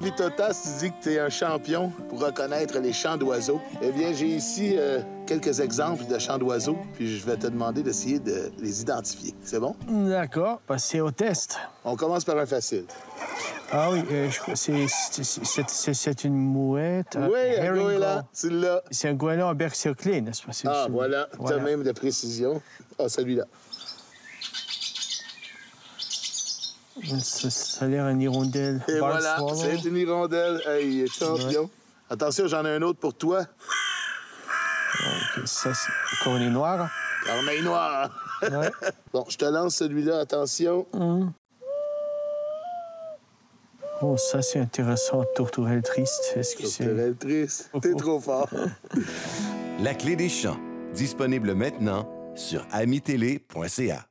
Vitotas, tu dis que tu es un champion pour reconnaître les chants d'oiseaux. Eh bien, j'ai ici euh, quelques exemples de chants d'oiseaux, puis je vais te demander d'essayer de les identifier. C'est bon? D'accord, passez au test. On commence par un facile. Ah oui, euh, je crois- c'est- une mouette. un oui, un goéland, tu l'as. C'est un goéland à bec circlé, n'est-ce pas? Ah, voilà, t'as même de précision. Ah, celui-là. Ça, ça a l'air un hirondelle. Et voilà, c'est une hirondelle. Hey, champion. Attention, j'en ai un autre pour toi. Ça, c'est cornet noir. Corneille noire. Ouais. Bon, je te lance celui-là, attention. Oh, ça, c'est intéressant. Tourterelle triste. Est-ce que c'est... Tourterelle triste. T'es trop fort. La clé des champs, disponible maintenant sur amitélé.ca.